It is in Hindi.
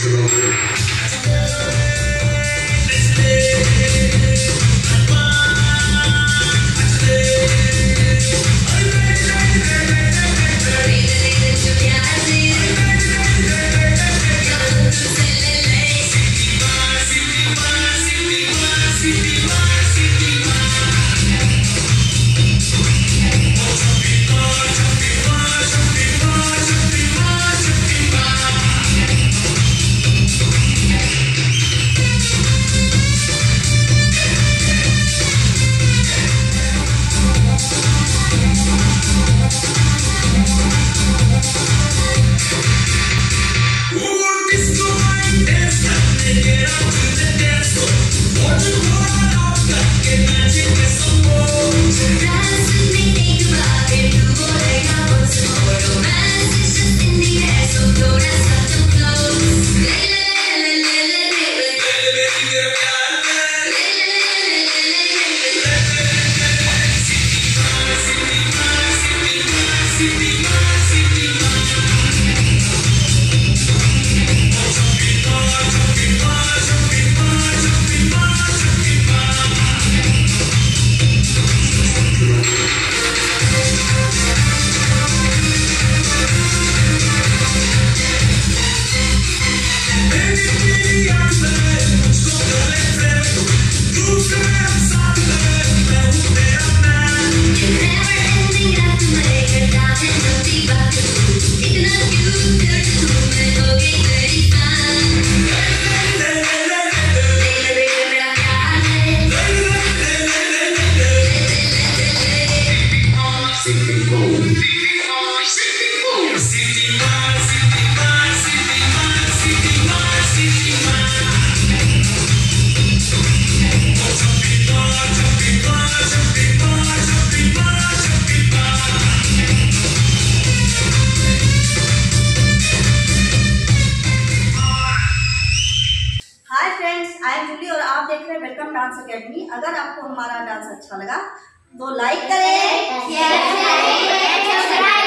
Thank you. Esse I am Julie और आप देख रहे हैं वेलकम डांस अकेडमी अगर आपको हमारा डांस अच्छा लगा तो लाइक करें शेयर करें